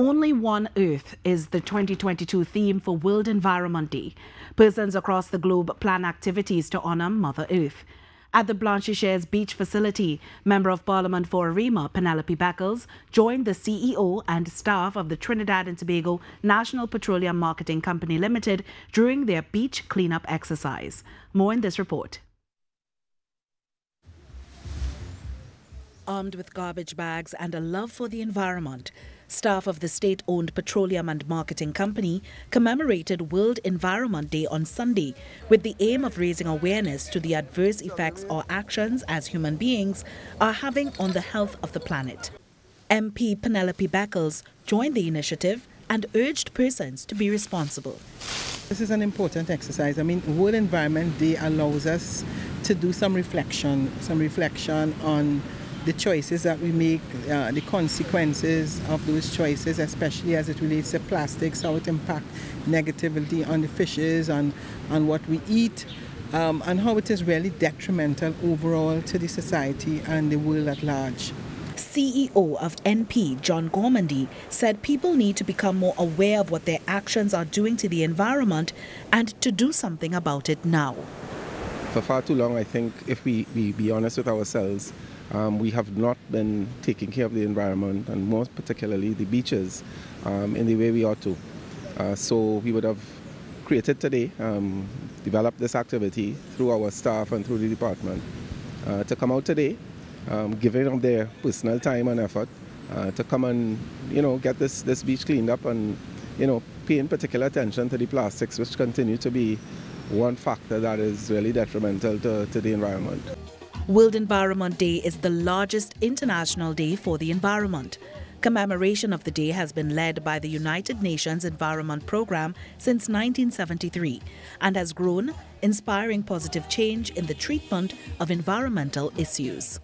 Only One Earth is the 2022 theme for World Environment Day. Persons across the globe plan activities to honor Mother Earth. At the Blanchisseuse Beach facility, Member of Parliament for Arima, Penelope Beckles, joined the CEO and staff of the Trinidad and Tobago National Petroleum Marketing Company Limited during their beach cleanup exercise. More in this report. Armed with garbage bags and a love for the environment, staff of the state owned Petroleum and Marketing Company commemorated World Environment Day on Sunday with the aim of raising awareness to the adverse effects our actions as human beings are having on the health of the planet. MP Penelope Beckles joined the initiative and urged persons to be responsible. This is an important exercise. I mean, World Environment Day allows us to do some reflection, some reflection on the choices that we make, uh, the consequences of those choices, especially as it relates to plastics, how it impacts negatively on the fishes and on what we eat, um, and how it is really detrimental overall to the society and the world at large. CEO of NP, John Gormandy, said people need to become more aware of what their actions are doing to the environment and to do something about it now. For far too long, I think if we, we be honest with ourselves, um, we have not been taking care of the environment and more particularly the beaches um, in the way we ought to. Uh, so we would have created today, um, developed this activity through our staff and through the department uh, to come out today, um, giving up their personal time and effort uh, to come and you know get this, this beach cleaned up and you know paying particular attention to the plastics which continue to be one factor that is really detrimental to, to the environment. World Environment Day is the largest international day for the environment. Commemoration of the day has been led by the United Nations Environment Programme since 1973 and has grown, inspiring positive change in the treatment of environmental issues.